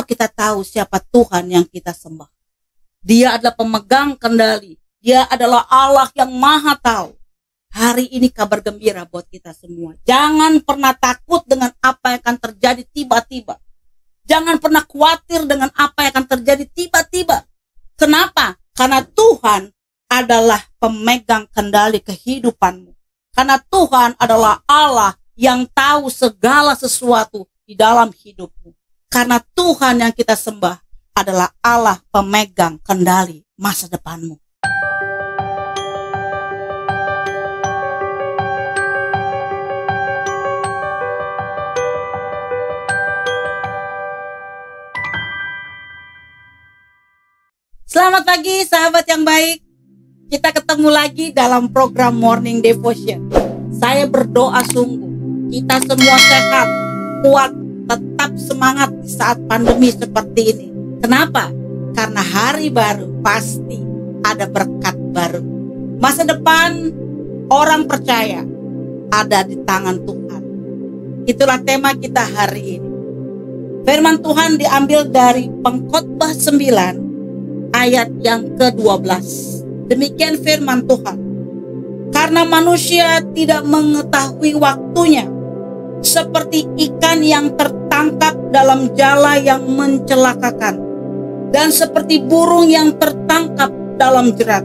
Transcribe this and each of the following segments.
Kalau kita tahu siapa Tuhan yang kita sembah. Dia adalah pemegang kendali. Dia adalah Allah yang maha tahu. Hari ini kabar gembira buat kita semua. Jangan pernah takut dengan apa yang akan terjadi tiba-tiba. Jangan pernah khawatir dengan apa yang akan terjadi tiba-tiba. Kenapa? Karena Tuhan adalah pemegang kendali kehidupanmu. Karena Tuhan adalah Allah yang tahu segala sesuatu di dalam hidupmu. Karena Tuhan yang kita sembah adalah Allah pemegang kendali masa depanmu. Selamat pagi sahabat yang baik. Kita ketemu lagi dalam program Morning Devotion. Saya berdoa sungguh kita semua sehat, kuat, tetap semangat di saat pandemi seperti ini. Kenapa? Karena hari baru pasti ada berkat baru. Masa depan orang percaya ada di tangan Tuhan. Itulah tema kita hari ini. Firman Tuhan diambil dari Pengkhotbah 9 ayat yang ke-12. Demikian firman Tuhan. Karena manusia tidak mengetahui waktunya, seperti ikan yang tertangkap dalam jala yang mencelakakan dan seperti burung yang tertangkap dalam jerat.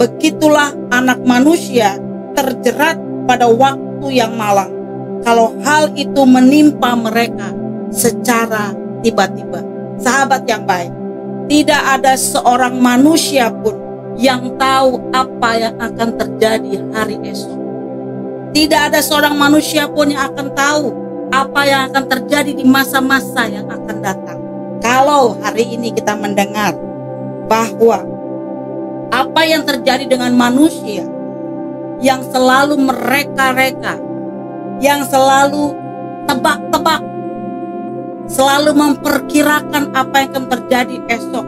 Begitulah anak manusia terjerat pada waktu yang malang. Kalau hal itu menimpa mereka secara tiba-tiba. Sahabat yang baik, tidak ada seorang manusia pun yang tahu apa yang akan terjadi hari esok. Tidak ada seorang manusia pun yang akan tahu apa yang akan terjadi di masa-masa yang akan datang. Kalau hari ini kita mendengar bahwa apa yang terjadi dengan manusia yang selalu mereka-reka, yang selalu tebak-tebak, selalu memperkirakan apa yang akan terjadi esok.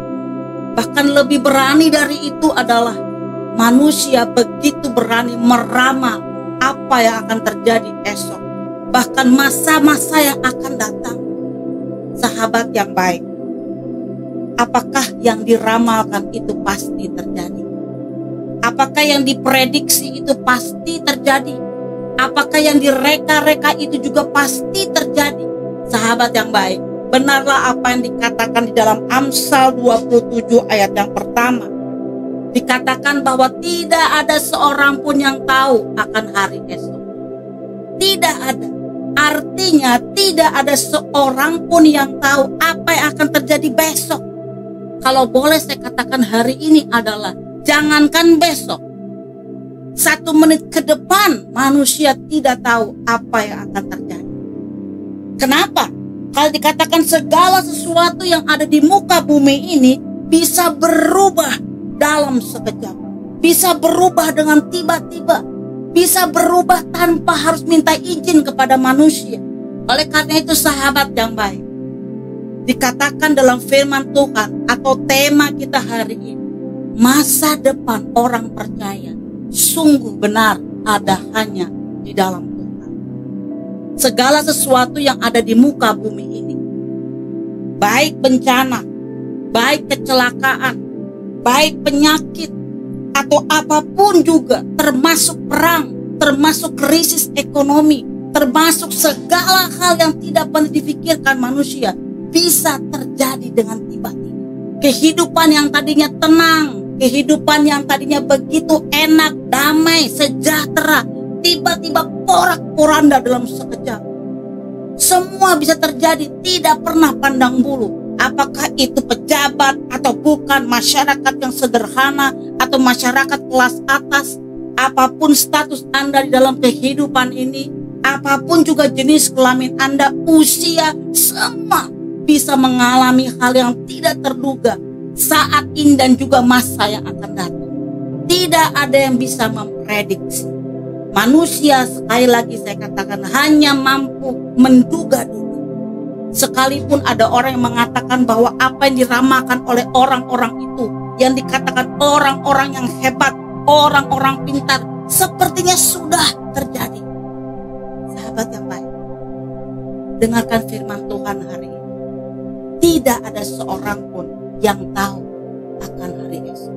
Bahkan lebih berani dari itu adalah manusia begitu berani meramal apa yang akan terjadi esok, bahkan masa-masa yang akan datang. Sahabat yang baik, apakah yang diramalkan itu pasti terjadi? Apakah yang diprediksi itu pasti terjadi? Apakah yang direka-reka itu juga pasti terjadi? Sahabat yang baik, benarlah apa yang dikatakan di dalam Amsal 27 ayat yang pertama dikatakan bahwa tidak ada seorang pun yang tahu akan hari esok. Tidak ada. Artinya tidak ada seorang pun yang tahu apa yang akan terjadi besok. Kalau boleh saya katakan hari ini adalah jangankan besok. Satu menit ke depan manusia tidak tahu apa yang akan terjadi. Kenapa? Kalau dikatakan segala sesuatu yang ada di muka bumi ini bisa berubah dalam sekejap. Bisa berubah dengan tiba-tiba. Bisa berubah tanpa harus minta izin kepada manusia. Oleh karena itu sahabat yang baik. Dikatakan dalam firman Tuhan atau tema kita hari ini. Masa depan orang percaya sungguh benar ada hanya di dalam Tuhan. Segala sesuatu yang ada di muka bumi ini. Baik bencana, baik kecelakaan, baik penyakit atau apa pun juga, termasuk perang, termasuk krisis ekonomi, termasuk segala hal yang tidak pernah difikirkan manusia, bisa terjadi dengan tiba-tiba. Kehidupan yang tadinya tenang, kehidupan yang tadinya begitu enak, damai, sejahtera, tiba-tiba porak-poranda dalam sekejap. Semua bisa terjadi, tidak pernah pandang bulu apakah itu pejabat atau bukan masyarakat yang sederhana atau masyarakat kelas atas apa pun status Anda di dalam kehidupan ini apa pun juga jenis kelamin Anda usia semua bisa mengalami hal yang tidak terduga saat ini dan juga masa yang akan datang. Tidak ada yang bisa memprediksi. Manusia sekali lagi saya katakan hanya mampu menduga-duga Sekalipun ada orang yang mengatakan bahwa apa yang diramalkan oleh orang-orang itu, yang dikatakan orang-orang yang hebat, orang-orang pintar, sepertinya sudah terjadi. Sahabat yang baik, dengarkan firman Tuhan hari ini. tidak ada seorang pun yang tahu akan hari esok.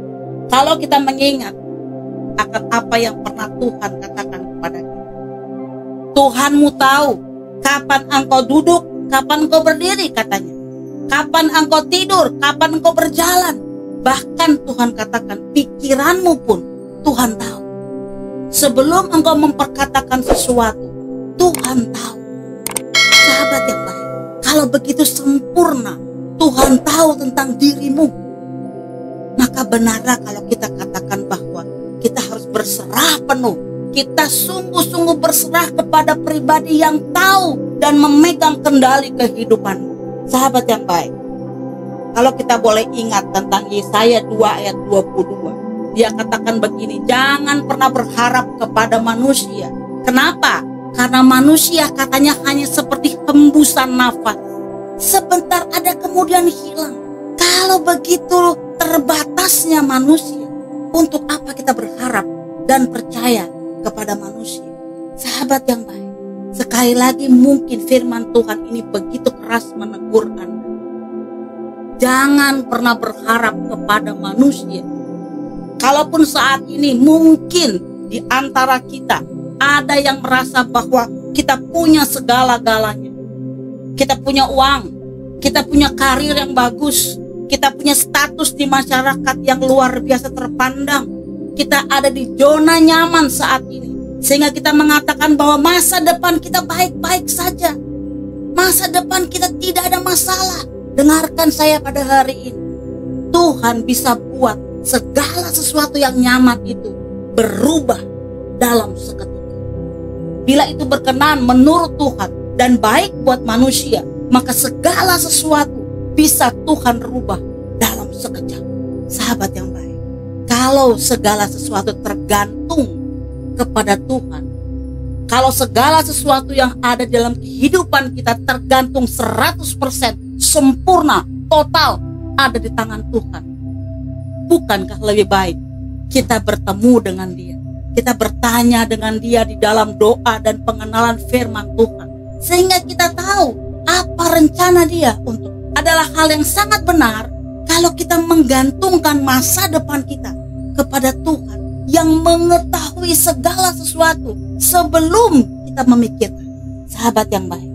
Kalau kita mengingat akan apa yang pernah Tuhan katakan kepada kita. Tuhanmu tahu kapan engkau duduk, kapan engkau berdiri katanya. Kapan engkau tidur, kapan engkau berjalan. Bahkan Tuhan katakan pikiranmu pun Tuhan tahu. Sebelum engkau memperkatakan sesuatu, Tuhan tahu. Sahabat yang baik, kalau begitu sempurna, Tuhan tahu tentang dirimu. Maka benarlah kalau kita katakan bahwa kita harus berserah penuh. Kita sungguh-sungguh berserah kepada pribadi yang tahu dan memegang kendali kehidupan. Sahabat yang baik, kalau kita boleh ingat tentang Yesaya 2 ayat 22. Dia katakan begini, jangan pernah berharap kepada manusia. Kenapa? Karena manusia katanya hanya seperti hembusan nafas. Sebentar ada kemudian hilang. Kalau begitu terbatasnya manusia, untuk apa kita berharap dan percaya kepada manusia? Sahabat yang baik, sekali lagi mungkin firman Tuhan ini begitu keras menegur Anda. Jangan pernah berharap kepada manusia. Kalaupun saat ini mungkin di antara kita ada yang merasa bahwa kita punya segala-galanya. Kita punya uang, kita punya karir yang bagus, kita punya status di masyarakat yang luar biasa terpandang. Kita ada di zona nyaman saat ini. Sehingga kita mengatakan bahwa masa depan kita baik-baik saja. Masa depan kita tidak ada masalah. Dengarkan saya pada hari ini. Tuhan bisa buat segala sesuatu yang nyaman itu berubah dalam seketika. Bila itu berkenan menurut Tuhan dan baik buat manusia, maka segala sesuatu bisa Tuhan rubah dalam sekejap. Sahabat yang baik, kalau segala sesuatu tergantung kepada Tuhan, kalau segala sesuatu yang ada dalam kehidupan kita tergantung 100% sempurna, total ada di tangan Tuhan. Bukankah lebih baik kita bertemu dengan Dia? Kita bertanya dengan Dia di dalam doa dan pengenalan firman Tuhan. Sehingga kita tahu apa rencana Dia untuk adalah hal yang sangat benar kalau kita menggantungkan masa depan kita kepada Tuhan yang mengetahui segala sesuatu sebelum kita memikirkan. Sahabat yang baik,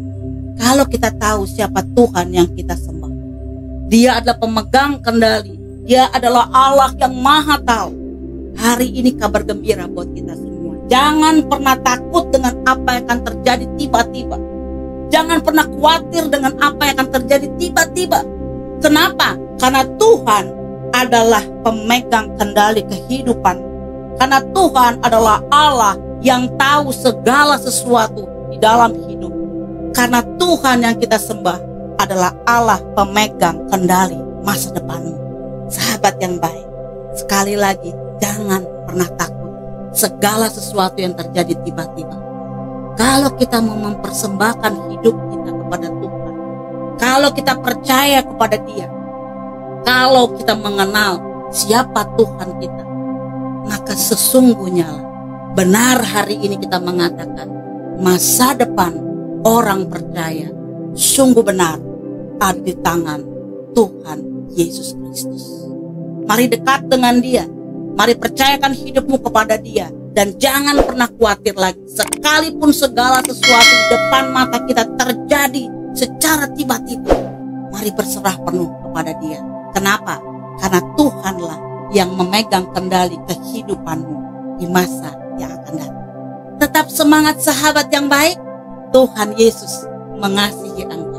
kalau kita tahu siapa Tuhan yang kita sembah. Dia adalah pemegang kendali. Dia adalah Allah yang maha tahu. Hari ini kabar gembira buat kita semua. Jangan pernah takut dengan apa yang akan terjadi tiba-tiba. Jangan pernah khawatir dengan apa yang akan terjadi tiba-tiba. Kenapa? Karena Tuhan adalah pemegang kendali kehidupan. Karena Tuhan adalah Allah yang tahu segala sesuatu di dalam karena Tuhan yang kita sembah adalah Allah pemegang kendali masa depanmu. Sahabat yang baik, sekali lagi jangan pernah takut segala sesuatu yang terjadi tiba-tiba. Kalau kita mau mempersembahkan hidup kita kepada Tuhan, kalau kita percaya kepada Dia, kalau kita mengenal siapa Tuhan kita, maka sesungguhnya benar hari ini kita mengatakan masa depan orang percaya sungguh benar ada di tangan Tuhan Yesus Kristus. Mari dekat dengan dia. Mari percayakan hidupmu kepada dia. Dan jangan pernah khawatir lagi. Sekalipun segala sesuatu di depan mata kita terjadi secara tiba-tiba. Mari berserah penuh kepada dia. Kenapa? Karena Tuhanlah yang memegang kendali kehidupanmu di masa yang akan datang. Tetap semangat sahabat yang baik Tuhan Yesus mengasihi engkau.